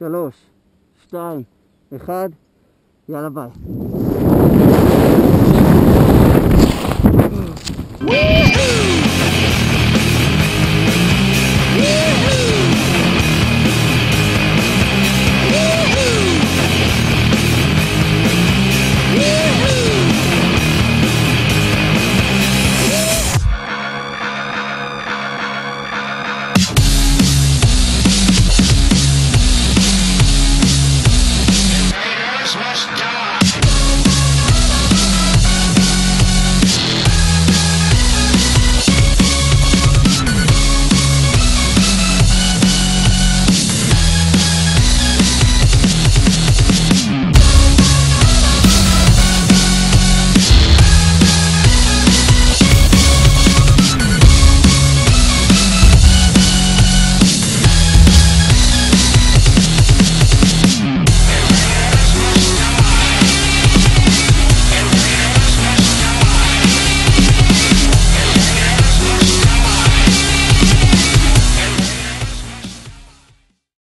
שלוש, שתיים, אחד, יאללה ביי.